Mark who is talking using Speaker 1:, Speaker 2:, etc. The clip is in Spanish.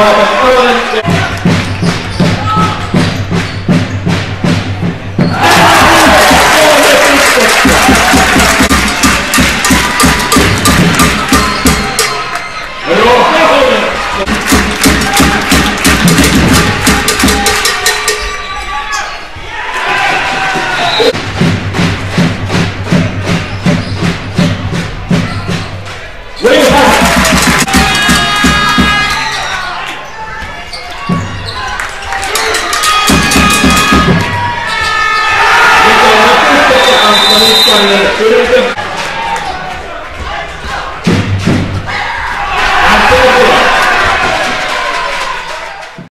Speaker 1: Anthony